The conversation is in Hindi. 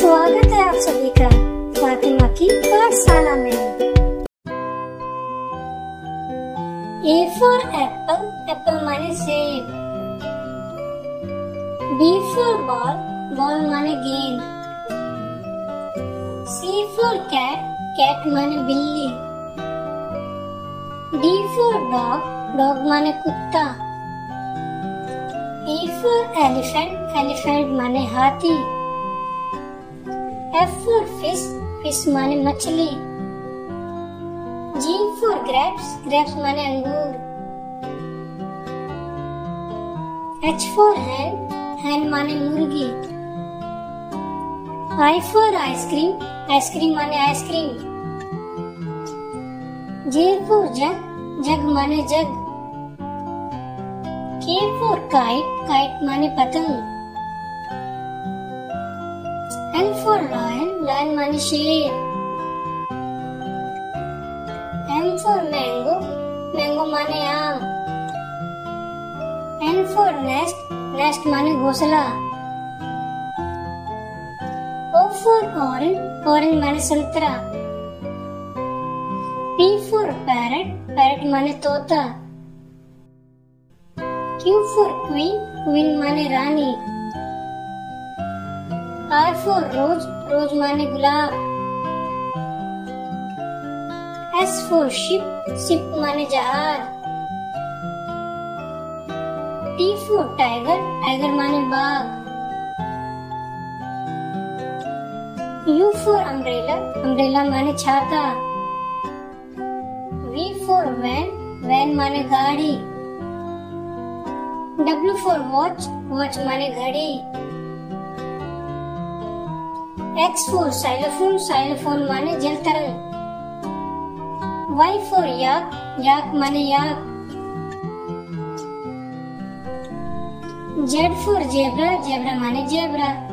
स्वागत है आप सभी का फातिमा की पाठशाला में। ए फॉर एप्पल एप्पल माने सेब। बी फॉर बॉल बॉल माने गेंद। सी फॉर कैट कैट माने बिल्ली। डी फॉर डॉग डॉग माने कुत्ता। ई फॉर एलिफेंट एलिफेंट माने हाथी। एफ़ फॉर फ़िश फ़िश माने मछली। जी फॉर ग्रेप्स ग्रेप्स माने अंगूर। एच फॉर हैन हैन माने मुर्गी। I for ice cream ice cream माने ice cream J for jug jug माने जग के फॉर काइट काइट माने पतंग। लायन माने शेर फॉर मैंगो मैंगो माने आम एन फॉर नेस्ट नेस्ट माने घोंसला ओ फॉर ऑरेंज ऑरेंज माने संतरा पी फॉर पैरट पैरट माने तोता क्यू फॉर क्वीन क्वीन माने रानी आर फॉर रोज रोज माने गुलाब एस फॉर शिप शिप माने जहाज़। टी फॉर टाइगर टाइगर माने बाघ। यू फॉर अम्ब्रेला अम्ब्रेला माने छाता। वी फॉर वैन वैन माने गाड़ी। डब्ल्यू फॉर वॉच वॉच माने घड़ी। एक्स for xylophone, xylophone माने जल तरंग वाई फॉर yak, याक माने yak Z for zebra, zebra माने जेब्रा